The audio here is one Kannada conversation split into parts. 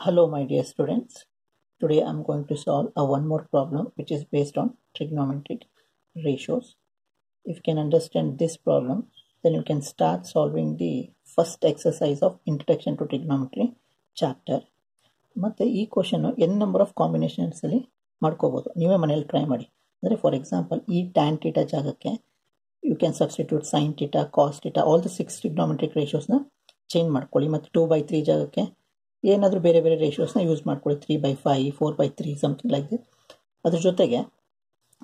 Hello, my dear students. Today I'm going to solve a one more problem which is based on trigonometric ratios. If you can understand this problem, then you can start solving the first exercise of Introduction to Trigonometry chapter. ಮತ್ತು ಈ ಕ್ವಶನ್ ಎನ್ ನಂಬರ್ ಆಫ್ ಕಾಂಬಿನೇಷನ್ಸಲ್ಲಿ ಮಾಡ್ಕೋಬೋದು ನೀವೇ ಮನೇಲಿ ಟ್ರೈ ಮಾಡಿ ಅಂದರೆ ಫಾರ್ ಎಕ್ಸಾಂಪಲ್ ಈ ಟ್ಯಾನ್ ಟೀಟಾ ಜಾಗಕ್ಕೆ you can substitute sine theta cos theta all the six trigonometric ರೇಷಿಯೋಸ್ನ change ಮಾಡ್ಕೊಳ್ಳಿ ಮತ್ತು ಟೂ ಬೈ ತ್ರೀ ಜಾಗಕ್ಕೆ ಏನಾದರೂ ಬೇರೆ ಬೇರೆ ರೇಷಿಯೋಸ್ನ ಯೂಸ್ ಮಾಡ್ಕೊಳ್ಳಿ. Three by five four by three something like this ಅದ್ರ ಜೊತೆಗೆ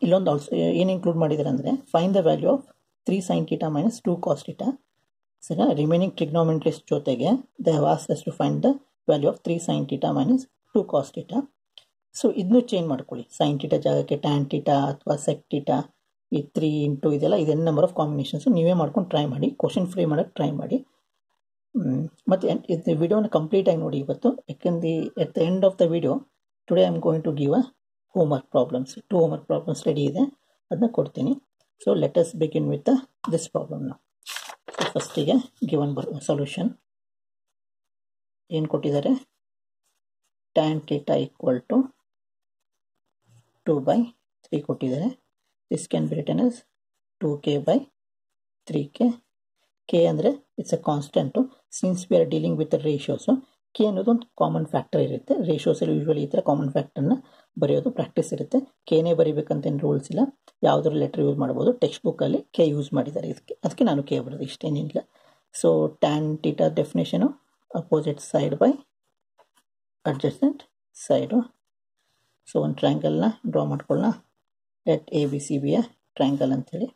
ಇಲ್ಲೊಂದು ಆಲ್ಸೋ ಏನು ಇನ್ಕ್ಲೂಡ್ ಮಾಡಿದ್ದಾರೆ ಅಂದರೆ find the value of three sine theta minus two cos theta ಸರಿನಾ? ರಿಮೈನಿಂಗ್ ಟ್ರಿಗ್ನೋಮೆಂಟ್ರಿಸ್ ಜೊತೆಗೆ they have as to find the value of three sine theta minus two cos theta so ಇದನ್ನು ಚೇಂಜ್ ಮಾಡ್ಕೊಳ್ಳಿ. ಸೈನ್ ಟೀಟಾ ಜಾಗಕ್ಕೆ ಟ್ಯಾನ್ ಟೀಟಾ ಅಥವಾ ಸೆಕ್ ಟೀಟಾ ಈ ತ್ರೀ ಇಂಟು ಇದೆಲ್ಲ ಇದೆನ್ ನಂಬರ್ ಆಫ್ ಕಾಂಬಿನೇಷನ್ಸು ನೀವೇ ಮಾಡ್ಕೊಂಡು ಟ್ರೈ ಮಾಡಿ ಕ್ವಶನ್ ಫ್ರೀ ಮಾಡೋಕ್ಕೆ ಟ್ರೈ ಮಾಡಿ. ಮತ್ತು ಇದು ವಿಡಿಯೋನ ಕಂಪ್ಲೀಟಾಗಿ ನೋಡಿ ಇವತ್ತು. ಯಾಕೆಂದ್ರೆ at the end of the video today I am going to give a homework problems two homework problems ready ಇದೆ ಅದನ್ನ ಕೊಡ್ತೀನಿ so us begin with this ಪ್ರಾಬ್ಲಮ್ನ so ಫಸ್ಟಿಗೆ ಗಿವನ್ ಬರ್ ಸೊಲ್ಯೂಷನ್ ಏನು ಕೊಟ್ಟಿದ್ದಾರೆ? Tan theta equal to two by three ಕೊಟ್ಟಿದ್ದಾರೆ. This can be rewritten as two K by three K K ಅಂದರೆ it's a constant since we are dealing with ratios K ಅನ್ನೋದು ಒಂದು ಕಾಮನ್ ಫ್ಯಾಕ್ಟರ್ ಇರುತ್ತೆ. ರೇಷಿಯೋಸಲ್ಲಿ ಯೂಶ್ವಲಿ ಈ ಥರ ಕಾಮನ್ ಫ್ಯಾಕ್ಟರ್ನ ಬರೆಯೋದು ಪ್ರಾಕ್ಟೀಸ್ ಇರುತ್ತೆ. ಕೆನೇ ಬರೀಬೇಕಂತೇನು ರೂಲ್ಸ್ ಇಲ್ಲ. ಯಾವುದಾದ್ರು ಲೆಟರ್ ಯೂಸ್ ಮಾಡ್ಬೋದು? ಟೆಕ್ಸ್ಟ್ ಬುಕ್ಕಲ್ಲಿ ಕೆ ಯೂಸ್ ಮಾಡಿದ್ದಾರೆ. ಇದಕ್ಕೆ, ಅದಕ್ಕೆ ನಾನು ಕೆ ಬರೋದು ಇಷ್ಟೇನಿಲ್ಲ so tan theta definition opposite side by adjacent side so ಒಂದು ಟ್ರ್ಯಾಂಗಲ್ನ ಡ್ರಾ ಮಾಡ್ಕೊಳ್ಳೋಣ ಲೆಟ್ ಎ ಬಿ ಸಿ ಬಿಯ ಟ್ರ್ಯಾಂಗಲ್ ಅಂಥೇಳಿ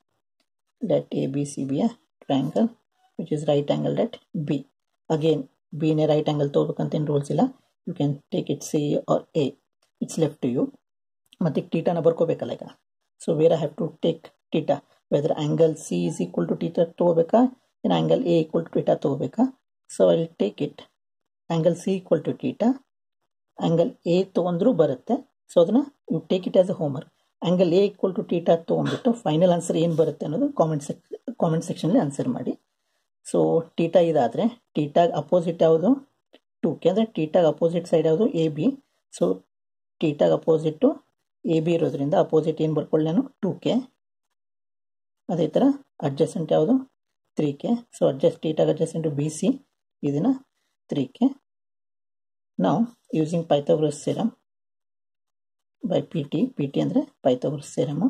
let A B C ಬಿಯ triangle which is right angle let B again ಬಿನೇ right angle ತೊಗೋಬೇಕಂತ ಏನು ರೂಲ್ಸ್ ಇಲ್ಲ. You can take it C or A it's left you ಮತ್ತು ಟೀಟಾನ ಬರ್ಕೋಬೇಕಲ್ಲ ಈಗ. So where I have to take theta whether angle C is equal to theta ತೊಗೋಬೇಕಾ? ಏನು angle A equal to theta ತೊಗೋಬೇಕಾ? So I will take it angle C equal to theta angle A ತೊಗೊಂಡ್ರೂ ಬರುತ್ತೆ. ಸೊ ಅದನ್ನು you take it as a homework angle A equal to theta ತೊಗೊಂಡ್ಬಿಟ್ಟು final answer ಏನು ಬರುತ್ತೆ ಅನ್ನೋದು ಕಾಮೆಂಟ್ ಸೆಕ್ ಕಾಮೆಂಟ್ ಸೆಕ್ಷನಲ್ಲಿ ಆನ್ಸರ್ ಮಾಡಿ. ಸೊ ಟೀಟಾ ಇದಾದರೆ ಟೀಟಾಗ ಅಪೋಸಿಟ್ ಯಾವುದು? ಟು ಕೆ ಅಂದರೆ ಟೀಟಾಗ ಅಪೋಸಿಟ್ ಸೈಡ್ ಯಾವುದು? ಎ ಬಿ ಸೊ ಟೀಟಾಗ ಅಪೋಸಿಟ್ಟು ಎ ಬಿ ಇರೋದ್ರಿಂದ ಅಪೋಸಿಟ್ ಏನು ಬರ್ಕೊಳ್ಳಿ ನಾನು? ಟು ಕೆ ಅದೇ ಥರ ಅಡ್ಜಸ್ಟೆಂಟ್ ಯಾವುದು? ತ್ರೀ ಕೆ ಸೊ ಅಡ್ಜಸ್ಟ್ ಟೀಟಾಗ ಅಡ್ಜಸ್ಟೆಂಟ್ ಬಿ ಸಿ ಇದನ್ನು ತ್ರೀ ಕೆ ನಾವು using Pythagoras theorem by P T P T ಅಂದರೆ ಪೈಥಾಗ್ರಸ್ ಸೀರಮು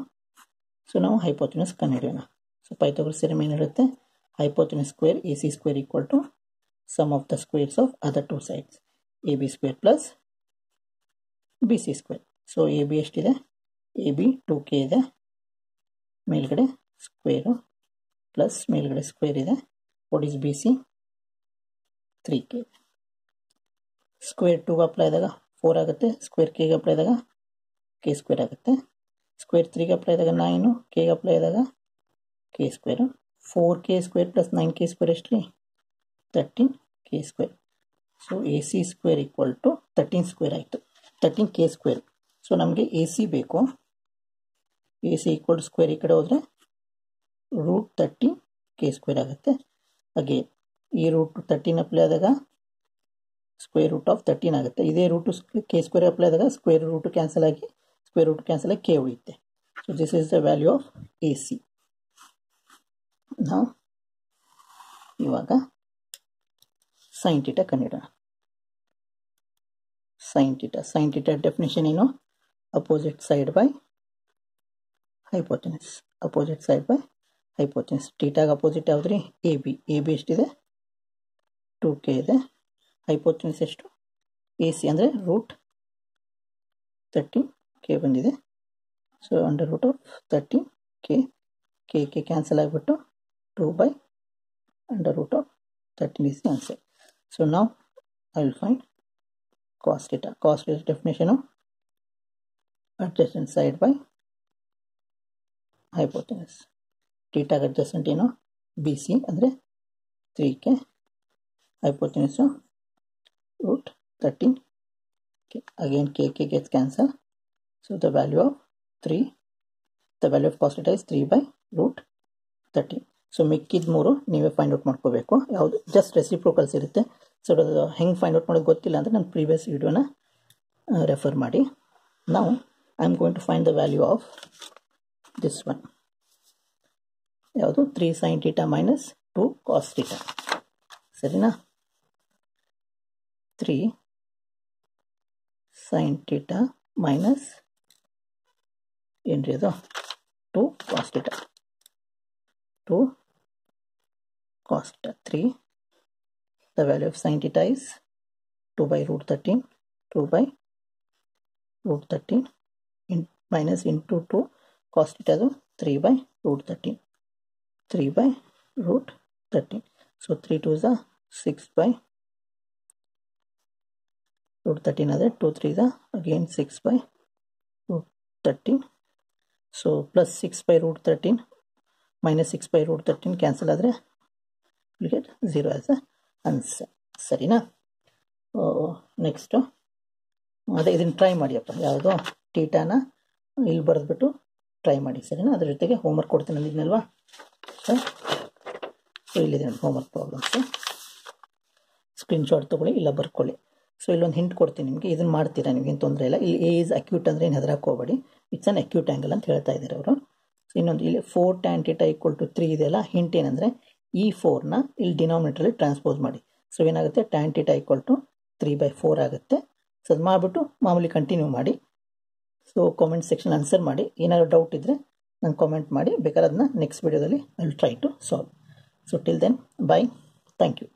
ಸೊ ನಾವು ಹೈಪೋತಿನಸ್ ಕಂಡುಹಿಡಿಯೋಣ. ಸೊ ಪೈಥಾಗ್ರಸ್ ಏನು ಏನಿರುತ್ತೆ hypotenuse square, AC square equal to sum of the squares of other two sides. AB square plus BC square. So A B ಎಷ್ಟಿದೆ? ಎ ಬಿ ಟು ಕೆ ಇದೆ. ಮೇಲ್ಗಡೆ ಸ್ಕ್ವೇರು ಪ್ಲಸ್ ಮೇಲ್ಗಡೆ ಸ್ಕ್ವೇರ್ ಇದೆ. What is B C three K square ಟೂಗೆ apply ಆದಾಗ ಫೋರ್ ಆಗುತ್ತೆ. ಸ್ಕ್ವೇರ್ ಕೆಗೆ ಅಪ್ಲೈ ಆದಾಗ ಕೆ ಸ್ಕ್ವೇರ್ ಆಗುತ್ತೆ. ಸ್ಕ್ವೇರ್ ತ್ರೀಗೆ ಅಪ್ಲೈ ಆದಾಗ ನೈನು ಕೆಗೆ ಅಪ್ಲೈ ಆದಾಗ K square four K square plus nine K square ಎಷ್ಟು ರೀ thirteen K square so A C square equal to thirteen square ಆಯಿತು ತರ್ಟೀನ್ ಕೆ ಸ್ಕ್ವೇರ್ ಸೊ ನಮಗೆ ಎ ಸಿ ಬೇಕು A C equal to square ಈ ಕಡೆ ಹೋದರೆ ರೂಟ್ ತರ್ಟೀನ್ ಕೆ ಸ್ಕ್ವೇರ್ ಆಗುತ್ತೆ ಅಗೇನ್ ಈ ರೂಟ್ ತರ್ಟೀನ್ ಅಪ್ಲೈ ಆದಾಗ ಸ್ಕ್ವೇರ್ ರೂಟ್ ಆಫ್ ತರ್ಟೀನ್ ಆಗುತ್ತೆ ಇದೇ ರೂಟು ಕೆ ಸ್ಕ್ವೇರ್ ಅಪ್ಲೈ ಆದಾಗ ಸ್ಕ್ವೇರ್ ರೂಟು ಕ್ಯಾನ್ಸಲ್ ಆಗಿ ಸ್ಕ್ವೇರ್ ರೂಟ್ ಕ್ಯಾನ್ಸಲ್ ಆಗಿ ಕೆ ಉಳಿಯುತ್ತೆ so this is the value of A C ನಾವು ಇವಾಗ ಸೈನ್ ಟೀಟಾ ಕಂಡಿಡೋಣ. ಸೈನ್ ಟೀಟಾ ಸೈನ್ ಡೆಫಿನೇಷನ್ ಏನು? Opposite side by hypotenuse opposite side by hypotenuse ಟೀಟಾಗ opposite ಯಾವ್ದು ರೀ ಎ ಬಿ ಎ ಬಿ ಎಷ್ಟಿದೆ? ಟು ಕೆ ಇದೆ. ಹೈಪೋತಿನಸ್ ಎಷ್ಟು? ಎ ಸಿ ಅಂದರೆ ರೂಟ್ ತರ್ಟಿ ಕೆ ಬಂದಿದೆ. So under root of thirty K K K cancel ಆಗಿಬಿಟ್ಟು 2 by under root of 13 is the answer. So now I will find cos theta. Cos theta definition of adjacent side by hypotenuse. Theta adjacent ಏನು ಬಿ ಸಿ ಅಂದರೆ three K hypotenuse root 13 okay. again k k gets cancelled so the value of 3 the value of cos theta is 3 by root 13 So ಮಿಕ್ಕಿದ ಮೂರು ನೀವೇ ಫೈಂಡ್ ಔಟ್ ಮಾಡ್ಕೋಬೇಕು. ಯಾವುದು ಜಸ್ಟ್ ರೆಸಿಪ್ರೋಕಲ್ಸ್ ಇರುತ್ತೆ. ಸೊ ಅದು ಹೆಂಗೆ ಫೈಂಡ್ ಔಟ್ ಮಾಡೋದು ಗೊತ್ತಿಲ್ಲ ಅಂದರೆ ನನ್ನ ಪ್ರೀವಿಯಸ್ ವಿಡಿಯೋನ ರೆಫರ್ ಮಾಡಿ. ನಾವು I am going to find the value of this one ಯಾವುದು? Three sine theta minus two cos theta ಸರಿನಾ? ತ್ರೀ ಸೈನ್ ಟೀಟಾ ಮೈನಸ್ ಏನ್ರಿ ಅದು? Two cos theta two cos theta three the value of sin theta is 2 by root 13 2 by root 13 in minus into 2 cos theta is 3 by root 13 3 by root 13 so 3 2 is a 6 by root 13 other 2 3 is a again 6 by root 13 so plus 6 by root 13 minus 6 by root 13 cancel ಆದರೆ you get 0 as a answer ಸರಿನಾ? ನೆಕ್ಸ್ಟು ಅದೇ ಇದನ್ನು ಟ್ರೈ ಮಾಡಿಯಪ್ಪ ಯಾವುದು ಟೀಟಾನ ಇಲ್ಲಿ ಬರೆದ್ಬಿಟ್ಟು ಟ್ರೈ ಮಾಡಿ, ಸರಿನಾ? ಅದ್ರ ಜೊತೆಗೆ ಹೋಮ್ವರ್ಕ್ ಕೊಡ್ತೀನಿ ಅಂದಿದ್ನಲ್ವಾ? ಸೊ ಇಲ್ಲಿದೆ ನೋಡಿ ಹೋಮ್ವರ್ಕ್ ಪ್ರಾಬ್ಲಮ್ಸು ಸ್ಕ್ರೀನ್ಶಾಟ್ ತೊಗೊಳ್ಳಿ, ಇಲ್ಲ ಬರ್ಕೊಳ್ಳಿ. ಸೊ ಇಲ್ಲೊಂದು ಹಿಂಟ್ ಕೊಡ್ತೀನಿ ನಿಮಗೆ. ಇದನ್ನು ಮಾಡ್ತೀರಾ ನಿಮಗೇನು ತೊಂದರೆ ಇಲ್ಲ. ಇಲ್ಲಿ ಎ ಇಸ್ ಅಕ್ಯೂಟ್ ಅಂದರೆ ಏನು ಹೆದರಕ್ಕೆ ಹೋಗಬೇಡಿ. ಇಟ್ಸ್ ಅನ್ ಅಕ್ಯೂಟ್ ಆ್ಯಂಗಲ್ ಅಂತ ಹೇಳ್ತಾ ಇದ್ದಾರೆ ಅವರು. ಸೊ ಇನ್ನೊಂದು, ಇಲ್ಲಿ four tan theta equal to three ಇದೆಯಲ್ಲ ಹಿಂಟ್ ಏನಂದರೆ ಈ ಫೋರ್ನ ಇಲ್ಲಿ ಡಿನಾಮಿನೇಟ್ರಲ್ಲಿ ಟ್ರಾನ್ಸ್ಪೋಸ್ ಮಾಡಿ. ಸೊ ಏನಾಗುತ್ತೆ? Tan theta equal to three by four ಆಗುತ್ತೆ. ಸೊ ಅದು ಮಾಡಿಬಿಟ್ಟು ಮಾಮೂಲಿ ಕಂಟಿನ್ಯೂ ಮಾಡಿ. ಸೊ ಕಾಮೆಂಟ್ ಸೆಕ್ಷನ್ ಆನ್ಸರ್ ಮಾಡಿ. ಏನಾದರೂ ಡೌಟ್ ಇದ್ದರೆ ನಂಗೆ ಕಾಮೆಂಟ್ ಮಾಡಿ. ಬೇಕಾದ್ರೆ ಅದನ್ನ ನೆಕ್ಸ್ಟ್ ವೀಡಿಯೋದಲ್ಲಿ I will try to solve so till then bye thank you